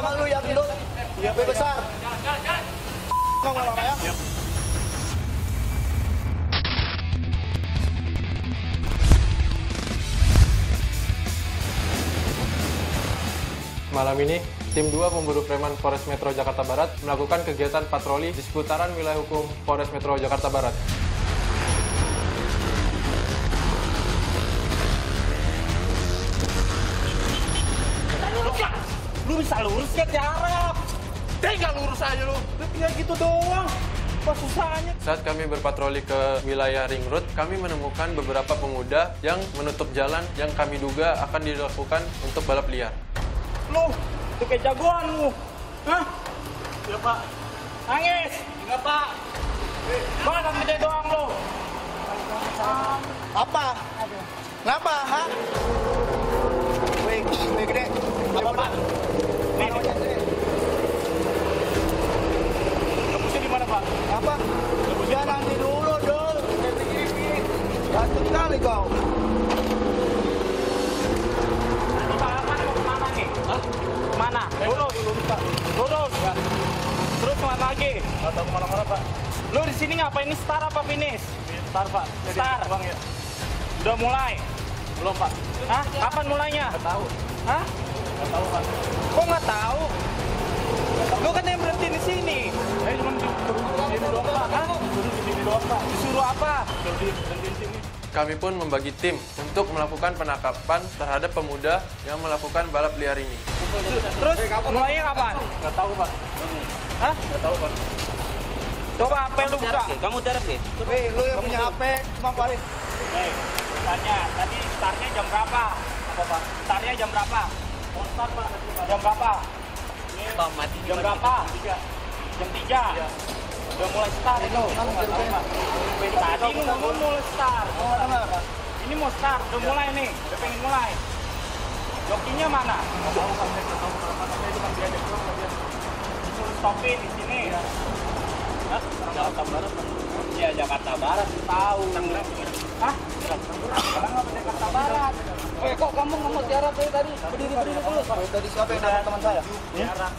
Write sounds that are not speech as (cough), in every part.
sama lu ya gendut. Lebih besar. Kau ya? Malam ini, tim 2 pemburu preman Polres Metro Jakarta Barat melakukan kegiatan patroli di seputaran wilayah hukum Polres Metro Jakarta Barat. Bisa lurus ya tiarap. Tinggal lurus aja lu. Ya gitu doang. Apa susahnya? Saat kami berpatroli ke wilayah Ring Road, kami menemukan beberapa pemuda yang menutup jalan yang kami duga akan dilakukan untuk balap liar. Lu, itu kayak jagoan lu. Hah? Ya pak. Nangis. Enggak pak. Mana gede doang lu? Apa? Kenapa? Hah? Wih, wih gede. Apa pak? Nih, Tembusnya di mana pak? Apa? Ya nanti dulu dong. Kali kau. Mana? Lurus. Lurus. Terus ke mana lagi? Gak tahu ke mana-mana, Pak. Lu di sini ngapain? Ini star apa finish? Star, Pak. Star. Bang, ya. Udah mulai? Belum, Pak. Hah? Kapan mulainya? Gak tahu. Hah? Gak tahu, Pak. Kok nggak tahu? Lu kan yang berhenti di sini. Saya cuma disuruh di sini doang, Pak. Hah? Disuruh di sini doang, Pak. Disuruh apa? Disuruh berhenti di sini. Kami pun membagi tim untuk melakukan penangkapan terhadap pemuda yang melakukan balap liar ini. Terus mulainya kapan? Nggak tahu, Pak. Hah? Nggak tahu, Pak. Coba HP lu buka. Kamu terap deh. Weh, lu yang punya HP, Bang Farid. Hei, tanya, tadi startnya jam berapa? Apa, Pak? Startnya jam berapa? Oh, start, Pak. Jam berapa? Pak mati Jam berapa? Jam 3. Udah mulai start itu. Tadi lu ngomong mulai start. Ini mau start, udah mulai nih. Udah pengen mulai. Jokinya mana? Disuruh stopin di sini. Hah? Jakarta Barat. Iya, Jakarta Barat tahu. Hah? Sekarang apa Jakarta Barat? Eh, kok kamu ngomong tiarap dari tadi? Berdiri, berdiri dulu. Tadi siapa yang teman saya? Tiarap.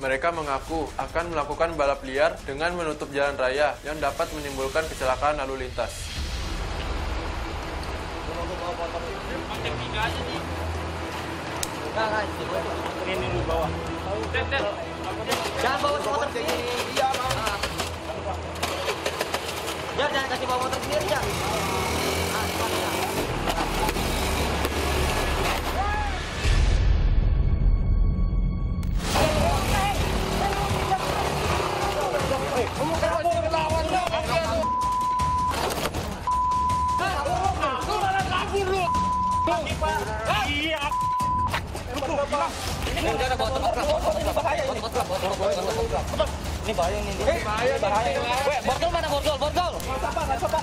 Mereka mengaku akan melakukan balap liar dengan menutup jalan raya yang dapat menimbulkan kecelakaan lalu lintas. Jangan.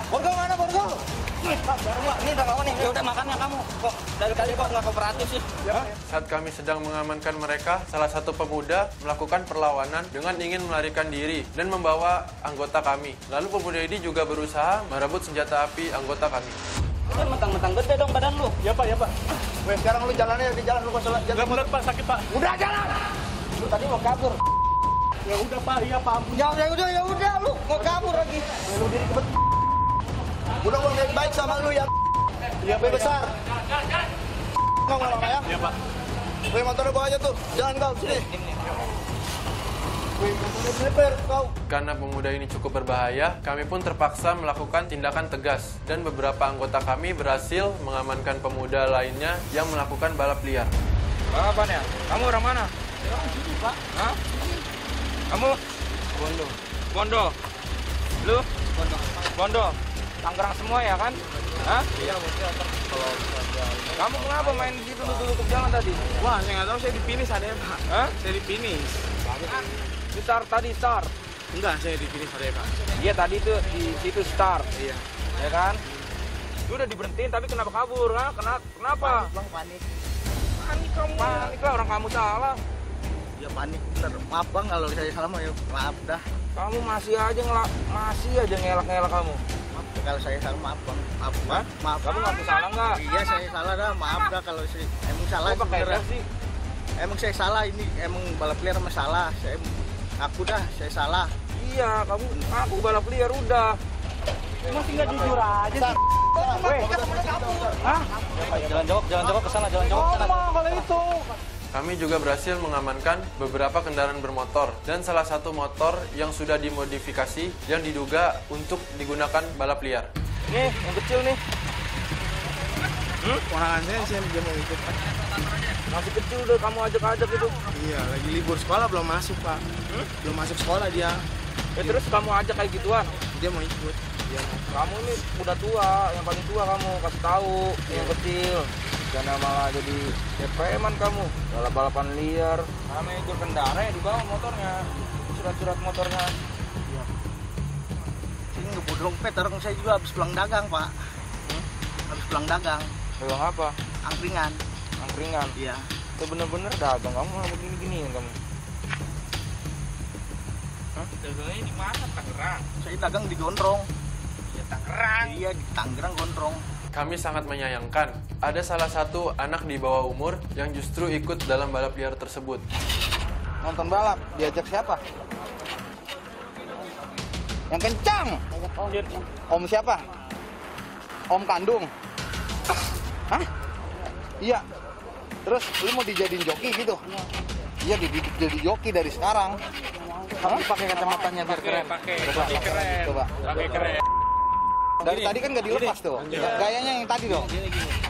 Borgol mana borgol? Ini udah lawan nih. Ya udah makannya kamu. Kok dari tadi kok nggak kooperatif sih? Saat kami sedang mengamankan mereka, salah satu pemuda melakukan perlawanan dengan ingin melarikan diri dan membawa anggota kami. Lalu pemuda ini juga berusaha merebut senjata api anggota kami. Kan mentang-mentang gede dong badan lu. Ya Pak, ya Pak. Weh, sekarang lu jalannya di jalan lu kok salah Gak bener Pak, sakit Pak. Udah jalan. Lu tadi mau kabur. Ya udah Pak, iya Pak. ampun. Ya udah udah ya udah lu mau kabur lagi. Udah gua baik baik sama lu ya. Iya Lebih besar. Kau lama ya? Iya Pak. Weh, motor bawa aja tuh. Jalan kau sini. Karena pemuda ini cukup berbahaya, kami pun terpaksa melakukan tindakan tegas dan beberapa anggota kami berhasil mengamankan pemuda lainnya yang melakukan balap liar. Apa ya? Kamu orang mana? Pak. Hah? Kamu? Bondo. Bondo. Lu? Bondo. Bondo. Tangerang semua ya kan? Hah? Iya, Kamu kenapa main di situ tutup jalan tadi? Wah, saya nggak tahu saya di finish ada ya Pak. Hah? Saya di finish. Di start tadi start. Enggak, saya di finish ada ya Pak. Iya tadi tuh di situ start, Iya. ya kan? Lu udah diberhentiin tapi kenapa kabur? Hah? Kenapa? Kenapa? Bang panik. Panik kamu. Panik lah orang kamu salah. Ya panik. Bentar. Maaf Bang kalau saya salah mah ya. Maaf dah. Kamu masih aja ngelak, masih aja ngelak-ngelak kamu. Kalau saya salah maaf Bang. Maaf. Hah? Maaf. maaf. Kamu ngaku salah nggak? Iya, saya salah dah. Maaf dah kalau saya emang salah beneran. helm sih. emang saya salah ini emang balap liar emang salah saya aku dah saya salah Iya, kamu aku balap liar udah. Masih nggak jujur aja sih. Weh, Hah? Jalan jawab, jalan jawab ke sana, jalan jawab ke sana. Ngomong kalau itu. Kami juga berhasil mengamankan beberapa kendaraan bermotor dan salah satu motor yang sudah dimodifikasi yang diduga untuk digunakan balap liar. Nih, yang kecil nih. Ponakan saya saya dia mau ikut Masih kecil udah kamu ajak-ajak itu. iya lagi libur sekolah belum masuk pak belum masuk sekolah dia Ya terus kamu ajak kayak gituan. dia mau ikut dia mau Kamu ini udah tua, yang paling tua kamu kasih tahu yang kecil. Jangan malah jadi ya preman kamu. Balap balapan liar. Namanya itu kendara ya dibawa motornya. Surat-surat motornya. ini nggak bodoh dompet orang saya juga habis pulang dagang pak Hmm? habis pulang dagang Bilang apa? angkringan Angkringan. iya Itu bener-bener dagang kamu malah begini-gini kamu. Dagangnya di mana Tangerang? saya dagang di Gondrong Ya Tangerang. iya di Tangerang Gondrong Kami sangat menyayangkan ada salah satu anak di bawah umur yang justru ikut dalam balap liar tersebut. Nonton balap, diajak siapa? Yang kencang. Om siapa? Om kandung. Hah? Iya. Terus lu mau dijadiin joki gitu? Iya, dididik jadi joki dari sekarang. Kamu pakai kacamatanya biar keren. pakai, keren. Coba. Pakai keren. Dari tadi kan nggak dilepas tuh. Gayanya yang tadi dong.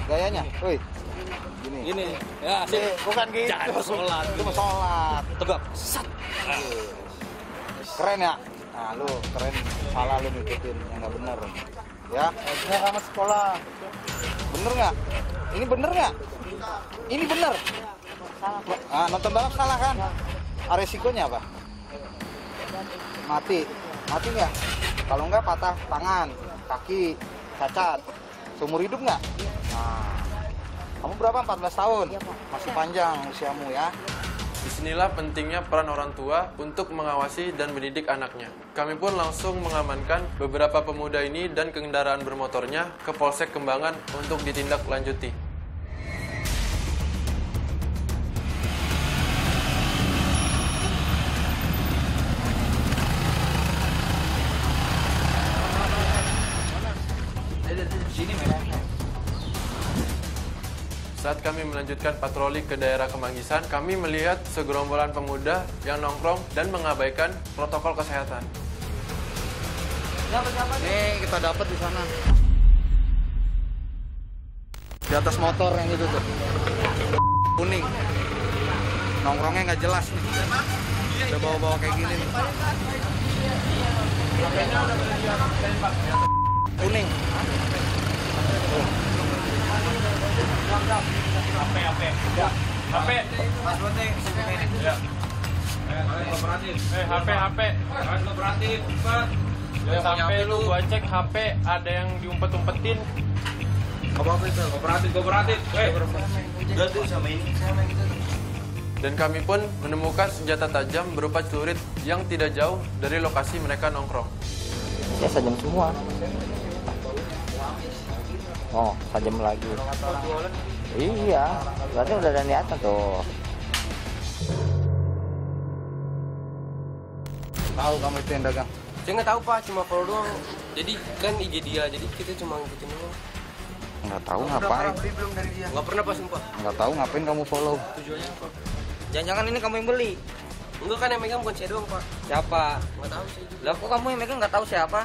Gayanya. Woi. Gini. Gini. Ya, Eh, bukan gitu. Jangan sholat. Itu mau sholat. Tegap. Sat. Keren ya? Nah, lu keren. Salah lu ngikutin yang nggak bener. Ya, harusnya kamu sekolah. Bener nggak? Ini bener nggak? Ini bener. Ah, nonton balap salah kan? Ah, resikonya apa? Mati. Mati nggak? Kalau nggak patah tangan, kaki, cacat. Seumur hidup nggak? Nah, kamu berapa? 14 tahun? Masih panjang usiamu ya. Di sinilah pentingnya peran orang tua untuk mengawasi dan mendidik anaknya. Kami pun langsung mengamankan beberapa pemuda ini dan kendaraan bermotornya ke Polsek Kembangan untuk ditindaklanjuti. Saat kami melanjutkan patroli ke daerah Kemanggisan, kami melihat segerombolan pemuda yang nongkrong dan mengabaikan protokol kesehatan. Nih kita dapat di sana. Di atas motor yang itu tuh. Kuning. Nongkrongnya nggak jelas nih. Udah bawa-bawa kayak gini nih. Kuning. HP. Mas Bote, ya. Eh, HP, HP. Ya, HP lu gua cek HP ada yang? Kooperatif, Dan kami pun menemukan senjata tajam berupa celurit yang tidak jauh dari lokasi mereka nongkrong. Ya sajam semua. Oh, sajam lagi. Iya, berarti udah ada niatan tuh. Tahu kamu itu yang dagang? Saya nggak tahu pak, cuma follow doang. Jadi kan IG dia, jadi kita cuma ngikutin doang. Nggak tahu ngapain. Nggak pernah pak sumpah. Nggak tahu ngapain kamu follow. Tujuannya apa? Jangan-jangan ini kamu yang beli. Enggak kan yang megang bukan saya doang pak. Siapa? Nggak tahu juga. Lah kok kamu yang megang nggak tahu siapa?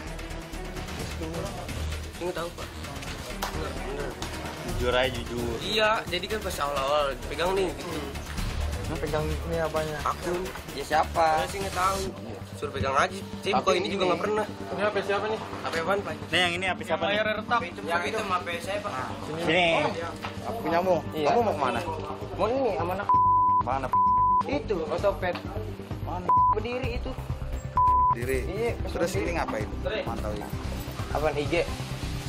Saya nggak tahu pak. Jujur aja jujur Iya, jadi kan pas awal-awal pegang nih gitu. Kamu pegang ini apanya? Akun. Ya siapa? Saya sih nggak tahu. Suruh pegang aja. Saya buka ini juga nggak pernah. Ini HP siapa nih? Apa apaan pak? nih yang ini apa siapa nih Yang itu HP saya pak. sini Aku punyamu. Iya. Kamu mau ke mana? Mau ini sama anak Mana? itu otopet. Mana? Berdiri itu. Diri. Iya, Terus ini ngapain? Mantau ini. Apaan IG?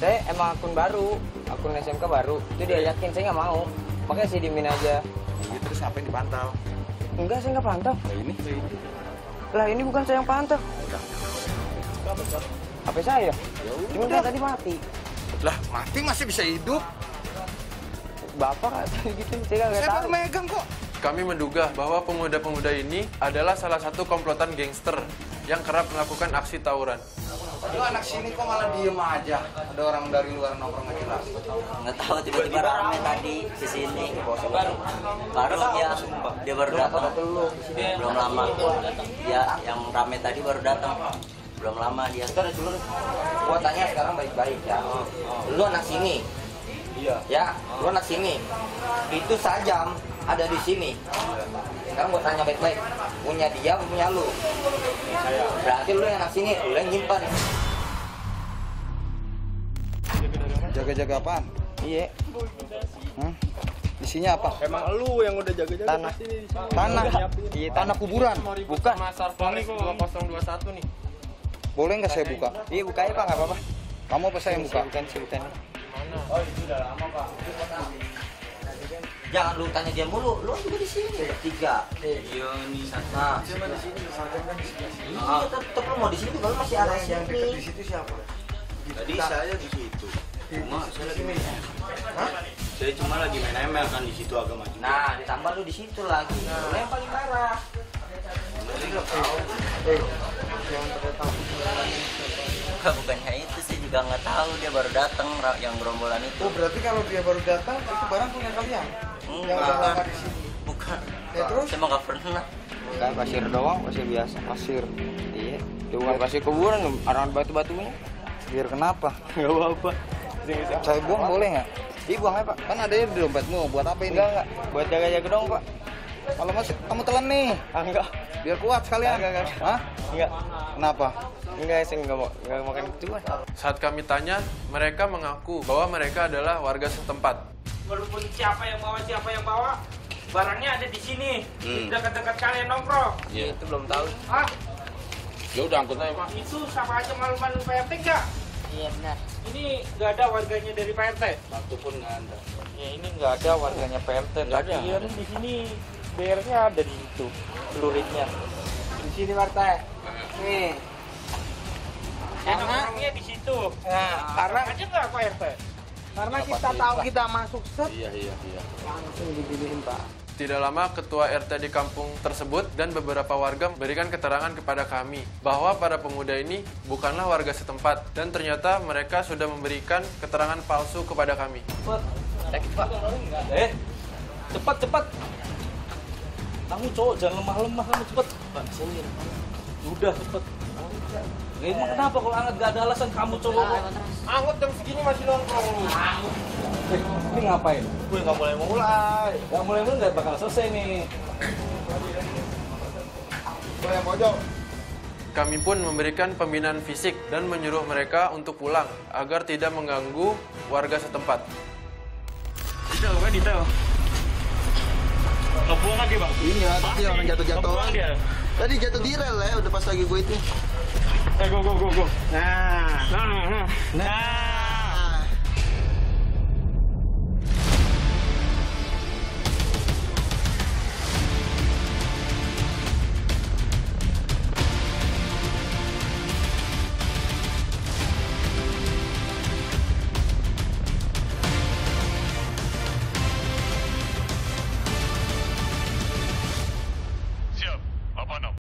Saya emang akun baru, akun SMK baru. Itu diajakin, saya nggak mau. Makanya saya diemin aja. Iya, terus ngapain dipantau? Enggak, saya nggak pantau. Lah ini. Lah ini bukan saya yang pantau. HP saya. Cuma dia tadi mati. Lah mati masih bisa hidup. Bapak katanya gitu, saya nggak Saya tahu. baru megang kok. Kami menduga bahwa pemuda-pemuda ini adalah salah satu komplotan gangster yang kerap melakukan aksi tawuran. Lu anak sini kok malah diem aja? Ada orang dari luar nongkrong nggak jelas. nggak tahu tiba-tiba rame tadi di sini. Baru. Baru dia dia baru datang. belum lama. Dia yang rame tadi baru datang. Belum lama dia. Gua tanya sekarang baik-baik ya. Lu anak sini. Iya. Ya, lu anak sini. Itu sajam ada di sini. Sekarang gua tanya baik-baik. Punya dia punya lu? Berarti lu yang anak sini, lu yang nyimpan. Jaga-jaga apaan? Iya. Hah? Isinya apa? Emang lu yang udah jaga-jaga Tanah. Tanah. Iya, tanah kuburan. Bukan. Masar Forest 2021 nih. Boleh nggak saya buka? Iya, bukanya Pak, nggak apa-apa. Kamu apa saya yang buka? Bukan sebutan. Jangan lu tanya dia mulu, lu juga di sini bertiga. Iya nih. Nah, di sini Iya, tetep lu mau di sini kalau masih ada yang deket di situ siapa? Tadi saya di situ. Cuma saya lagi main. Saya cuma lagi main ML kan di situ agak maju. Nah, ditambah lu di situ lagi. Lu yang paling parah. Bukan- bukannya itu sih juga nggak tahu dia baru datang yang gerombolan itu Oh, berarti kalau dia baru datang itu barang punya kalian. Enggak lama di sini. bukan Ya terus? saya mah nggak pernah Kayak pasir doang, pasir biasa. Pasir. Iya. Itu bukan pasir kuburan, orang batu-batunya. Biar kenapa? (laughs) Gak apa-apa. Saya buang boleh nggak? Iya buang aja pak. Kan ada di dompetmu. Buat apa ini? Enggak, enggak. Buat jaga-jaga dong, Pak. Kalau masih kamu telan nih. Ah, enggak. Biar kuat sekalian. Enggak, enggak. Hah? Enggak. Kenapa? Enggak, saya enggak mau enggak makan gituan. Saat kami tanya, mereka mengaku bahwa mereka adalah warga setempat. Walaupun siapa yang bawa siapa yang bawa, barangnya ada di sini. Di dekat-dekat kalian nongkrong. Itu belum tahu. Ah, Ya udah angkut aja, Pak. itu sama aja malu-malu PRT enggak? iya benar Ini nggak ada warganya dari PRT. Satu pun nggak ada. Ya ini enggak ada warganya PMT, enggak ada. Iya, di sini BR-nya ada di situ, celuritnya. Di sini Pak Nih. Ya, nongkrongnya di situ. Nah, karena aja nggak Pak RT? Karena kita tahu kita masuk set Iya iya iya. langsung diginiin Pak. Tidak lama ketua RT di kampung tersebut dan beberapa warga memberikan keterangan kepada kami bahwa para pemuda ini bukanlah warga setempat dan ternyata mereka sudah memberikan keterangan palsu kepada kami. Eh, cepat cepat. Kamu cowok jangan lemah-lemah kamu cepat. Pak, sini. Udah cepat. Eh, emang kenapa kalau angkat gak ada alasan kamu cowok kok? Angkut jam segini masih nongkrong lu. Eh, ini ngapain? Gue nggak mulai mulai. Nggak mulai mulai nggak bakal selesai nih. Boleh yang pojok. Kami pun memberikan pembinaan fisik dan menyuruh mereka untuk pulang agar tidak mengganggu warga setempat. Detail kan detail. Lo buang lagi bang. Iya, tadi orang jatuh-jatuh. Lo buang dia. Tadi jatuh di rel ya, udah pas lagi gue itu. Eh go go go go. Nah, nah, nah. Nah.